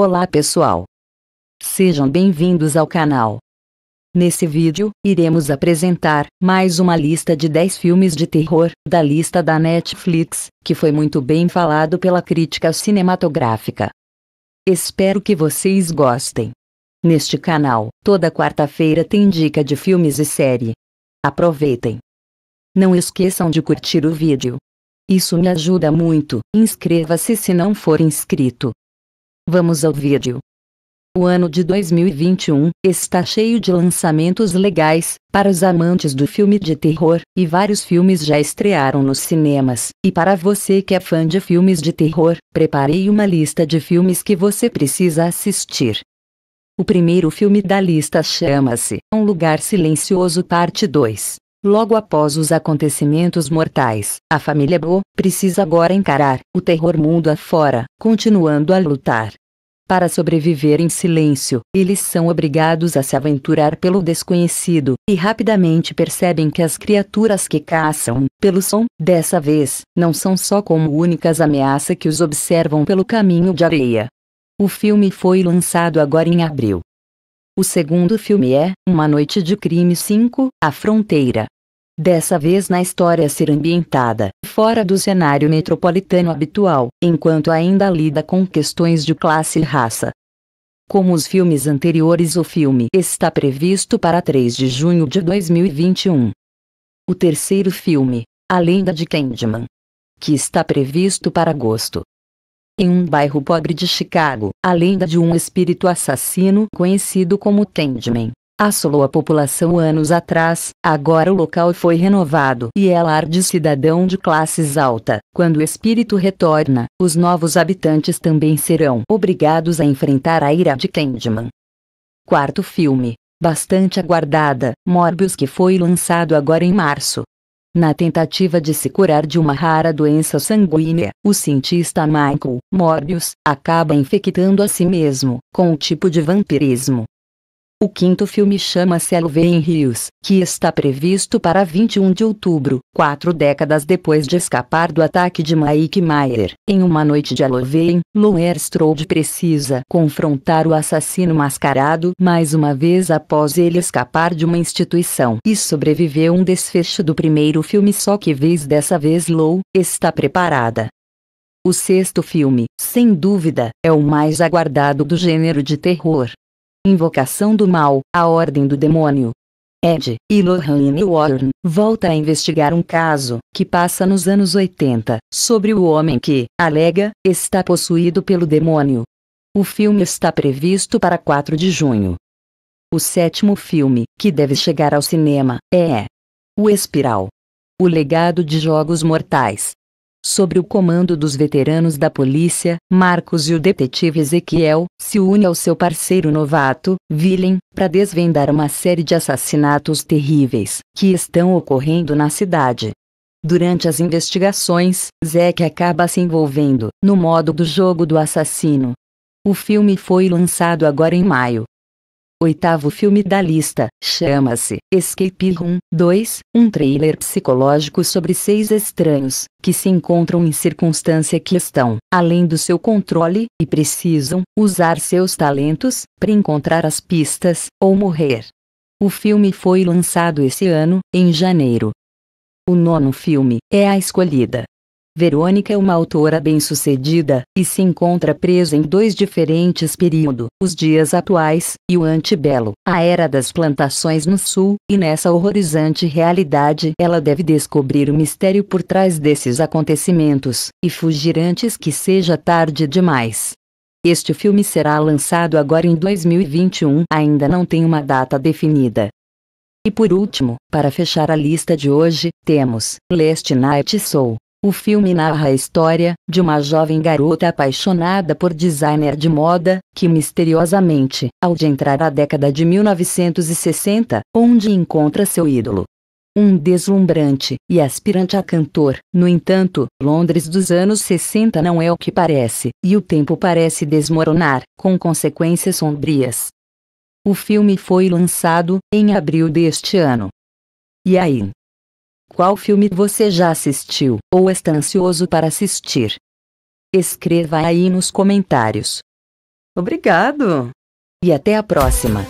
Olá pessoal! Sejam bem-vindos ao canal. Nesse vídeo, iremos apresentar mais uma lista de 10 filmes de terror da lista da Netflix, que foi muito bem falado pela crítica cinematográfica. Espero que vocês gostem. Neste canal, toda quarta-feira tem dica de filmes e série. Aproveitem! Não esqueçam de curtir o vídeo. Isso me ajuda muito, inscreva-se se não for inscrito. Vamos ao vídeo. O ano de 2021 está cheio de lançamentos legais para os amantes do filme de terror, e vários filmes já estrearam nos cinemas. E para você que é fã de filmes de terror, preparei uma lista de filmes que você precisa assistir. O primeiro filme da lista chama-se Um Lugar Silencioso Parte 2. Logo após os acontecimentos mortais, a família Bo precisa agora encarar o terror mundo afora, continuando a lutar. Para sobreviver em silêncio, eles são obrigados a se aventurar pelo desconhecido, e rapidamente percebem que as criaturas que caçam, pelo som, dessa vez, não são só como únicas ameaça que os observam pelo caminho de areia. O filme foi lançado agora em abril. O segundo filme é Uma Noite de Crime 5 A Fronteira. Dessa vez na história ser ambientada fora do cenário metropolitano habitual, enquanto ainda lida com questões de classe e raça. Como os filmes anteriores, o filme está previsto para 3 de junho de 2021. O terceiro filme, A Lenda de Candyman, que está previsto para agosto. Em um bairro pobre de Chicago, a lenda de um espírito assassino conhecido como Candyman assolou a população anos atrás, agora o local foi renovado e é lar de cidadão de classes alta. Quando o espírito retorna, os novos habitantes também serão obrigados a enfrentar a ira de Candyman. Quarto filme, bastante aguardada, Morbius que foi lançado agora em março. Na tentativa de se curar de uma rara doença sanguínea, o cientista Michael Morbius acaba infectando a si mesmo com o tipo de vampirismo. O quinto filme chama-se Halloween Hills, que está previsto para 21 de outubro, quatro décadas depois de escapar do ataque de Mike Myers. Em uma noite de Halloween, Laurie Strode precisa confrontar o assassino mascarado mais uma vez após ele escapar de uma instituição e sobreviveu um desfecho do primeiro filme só que vez dessa vez Lou está preparada. O sexto filme, sem dúvida, é o mais aguardado do gênero de terror. Invocação do Mal, A Ordem do Demônio. Ed e Lorraine Warren volta a investigar um caso que passa nos anos 80 sobre o homem que, alega, está possuído pelo demônio. O filme está previsto para 4 de junho. O sétimo filme, que deve chegar ao cinema, é O Espiral. O Legado de Jogos Mortais. Sobre o comando dos veteranos da polícia, Marcos e o detetive Ezequiel se une ao seu parceiro novato, Willem, para desvendar uma série de assassinatos terríveis que estão ocorrendo na cidade. Durante as investigações, Zack acaba se envolvendo no modo do jogo do assassino. O filme foi lançado agora em maio. Oitavo filme da lista, chama-se Escape Room 2, um trailer psicológico sobre seis estranhos, que se encontram em circunstância que estão além do seu controle, e precisam usar seus talentos para encontrar as pistas, ou morrer. O filme foi lançado esse ano, em janeiro. O nono filme é A Escolhida, Verônica é uma autora bem-sucedida, e se encontra presa em dois diferentes períodos, os dias atuais, e o antebelo, a era das plantações no sul, e nessa horrorizante realidade ela deve descobrir o mistério por trás desses acontecimentos, e fugir antes que seja tarde demais. Este filme será lançado agora em 2021, ainda não tem uma data definida. E por último, para fechar a lista de hoje, temos Last Night Soul, o filme narra a história de uma jovem garota apaixonada por designer de moda, que misteriosamente, ao de entrar a década de 1960, onde encontra seu ídolo. Um deslumbrante e aspirante a cantor, no entanto, Londres dos anos 60 não é o que parece, e o tempo parece desmoronar, com consequências sombrias. O filme foi lançado em abril deste ano. E aí? Qual filme você já assistiu, ou está ansioso para assistir? Escreva aí nos comentários. Obrigado! E até a próxima!